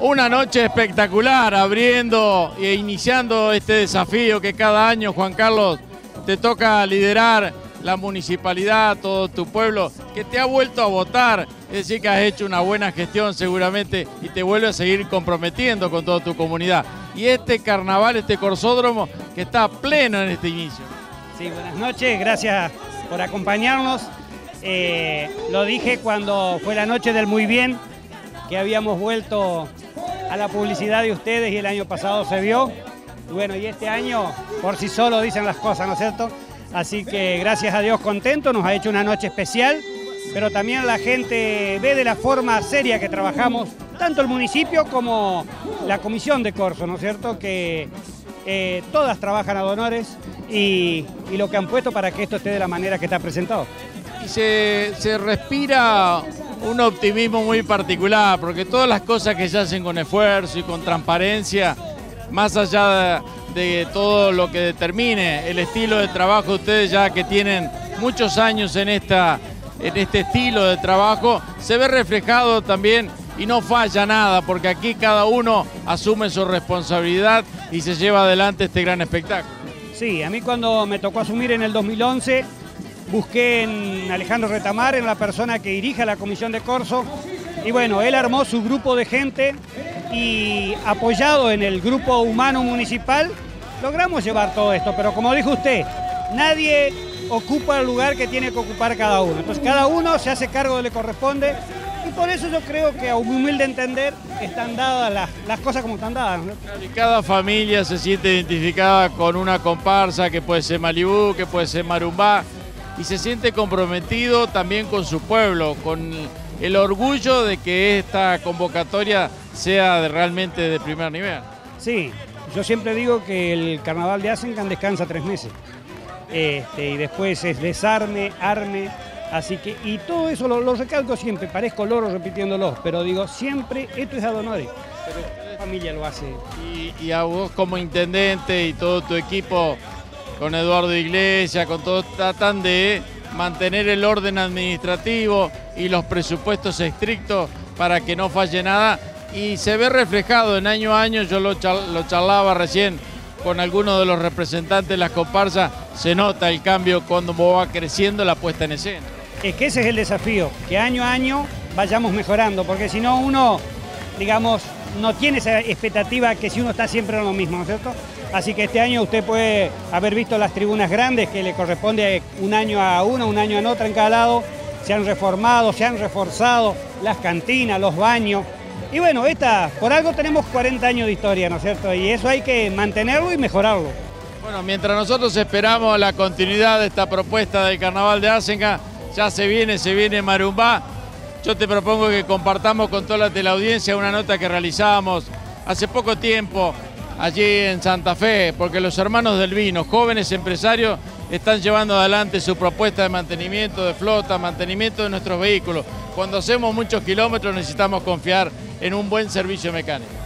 Una noche espectacular, abriendo e iniciando este desafío que cada año, Juan Carlos, te toca liderar la municipalidad, todo tu pueblo, que te ha vuelto a votar, es decir, que has hecho una buena gestión seguramente y te vuelve a seguir comprometiendo con toda tu comunidad. Y este carnaval, este corsódromo, que está pleno en este inicio. Sí, buenas noches, gracias por acompañarnos. Eh, lo dije cuando fue la noche del muy bien, que habíamos vuelto a la publicidad de ustedes y el año pasado se vio. Y bueno, y este año por sí solo dicen las cosas, ¿no es cierto? Así que gracias a Dios contento, nos ha hecho una noche especial, pero también la gente ve de la forma seria que trabajamos, tanto el municipio como la comisión de Corso, ¿no es cierto? Que eh, todas trabajan a donores y, y lo que han puesto para que esto esté de la manera que está presentado. Y se, se respira un optimismo muy particular, porque todas las cosas que se hacen con esfuerzo y con transparencia, más allá de todo lo que determine el estilo de trabajo. Ustedes ya que tienen muchos años en, esta, en este estilo de trabajo, se ve reflejado también y no falla nada, porque aquí cada uno asume su responsabilidad y se lleva adelante este gran espectáculo. Sí, a mí cuando me tocó asumir en el 2011, busqué en Alejandro Retamar, en la persona que dirige la comisión de Corso, y bueno, él armó su grupo de gente y apoyado en el grupo humano municipal, logramos llevar todo esto. Pero como dijo usted, nadie ocupa el lugar que tiene que ocupar cada uno. Entonces cada uno se hace cargo de lo que le corresponde y por eso yo creo que a un humilde entender están dadas las, cosas como están dadas. Cada familia se siente identificada con una comparsa que puede ser Malibú, que puede ser Marumbá y se siente comprometido también con su pueblo, con el orgullo de que esta convocatoria sea realmente de primer nivel. Sí, yo siempre digo que el carnaval de Asencan descansa tres meses. Este, y después es desarme, arme, así que, y todo eso lo, recalco siempre, parezco loro repitiéndolo, pero digo, siempre esto es ad honores. Pero la familia lo hace. Y, y, a vos como intendente y todo tu equipo, con Eduardo Iglesias, con todo, tratan de mantener el orden administrativo y los presupuestos estrictos para que no falle nada y se ve reflejado en año a año, yo lo, charlaba recién con algunos de los representantes de las comparsas, se nota el cambio cuando va creciendo la puesta en escena. Es que ese es el desafío, que año a año vayamos mejorando, porque si no uno, digamos, no tiene esa expectativa que si uno está siempre en lo mismo, ¿no es cierto? Así que este año usted puede haber visto las tribunas grandes que le corresponde un año a uno, un año a otro en cada lado, se han reformado, se han reforzado las cantinas, los baños, y bueno, esta, por algo tenemos 40 años de historia, ¿no es cierto? Y eso hay que mantenerlo y mejorarlo. Bueno, mientras nosotros esperamos la continuidad de esta propuesta del Carnaval de Asenga, ya se viene, se viene Marumbá. Yo te propongo que compartamos con toda la teleaudiencia una nota que realizábamos hace poco tiempo allí en Santa Fe, porque los hermanos del vino, jóvenes empresarios, están llevando adelante su propuesta de mantenimiento de flota, mantenimiento de nuestros vehículos. Cuando hacemos muchos kilómetros necesitamos confiar en un buen servicio mecánico.